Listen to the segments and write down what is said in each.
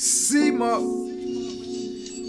Seam up.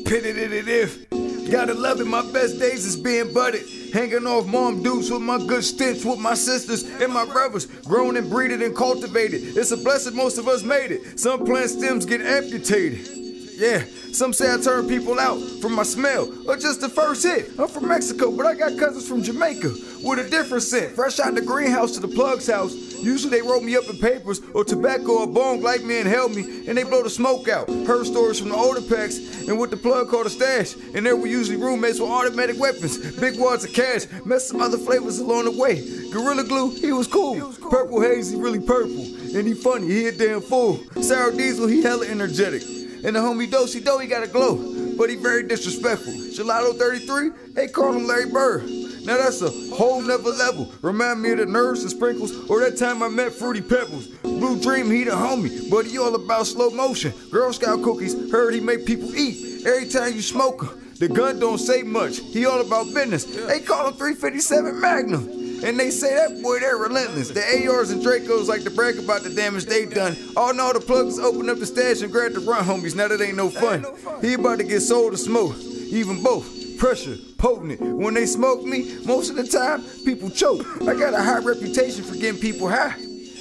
Pitted it if. Gotta love it, my best days is being budded. Hanging off mom dudes with my good stench with my sisters and my brothers. Grown and breeded and cultivated. It's a blessing most of us made it. Some plant stems get amputated. Yeah, some say I turn people out from my smell or just the first hit. I'm from Mexico, but I got cousins from Jamaica with a different scent. Fresh out the greenhouse to the plug's house. Usually they roll me up in papers or tobacco or bong like me and help me, and they blow the smoke out. Heard stories from the older packs and what the plug called a stash. And there were usually roommates with automatic weapons, big wads of cash, met some other flavors along the way. Gorilla Glue, he was cool. Purple Haze, he really purple. And he funny, he a damn fool. Sour Diesel, he hella energetic. And the homie Dosey Doe, he got a glow, but he very disrespectful. Gelato 33, they call him Larry Bird. Now that's a whole level. Remind me of the nerves and sprinkles, or that time I met Fruity Pebbles. Blue Dream, he the homie, but he all about slow motion. Girl Scout cookies, heard he make people eat. Every time you smoke 'em, the gun don't say much. He all about business. They call him 357 Magnum. And they say that boy, they're relentless. The ARs and Dracos like to brag about the damage they done. All in all, the plugs open up the stash and grab the run, homies. Now that ain't no fun. He about to get sold to smoke, even both. Pressure, potent. When they smoke me, most of the time, people choke. I got a high reputation for getting people high.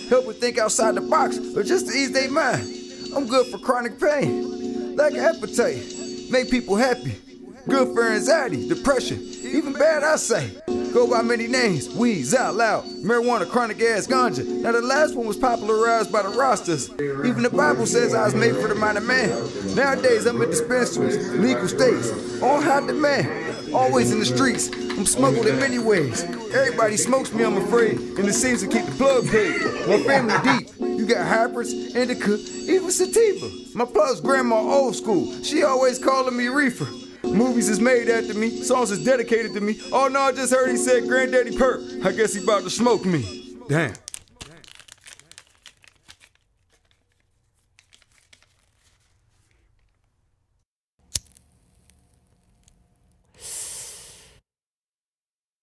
Helping think outside the box, or just to ease their mind. I'm good for chronic pain, lack of appetite. Make people happy. Good for anxiety, depression, even bad I say. Go by many names, weeds out loud, marijuana, chronic ass ganja. Now the last one was popularized by the Rastas. Even the Bible says I was made for the minor man. Nowadays I'm in dispensaries, legal states, on high demand. Always in the streets, I'm smuggled in many ways. Everybody smokes me, I'm afraid, and it seems to keep the plug paid. My family deep. You got hybrids, indica, even sativa. My plug's grandma old school. She always calling me reefer. Movies is made after me, songs is dedicated to me. Oh no, I just heard he said Granddaddy Purp. I guess he about to smoke me. Damn.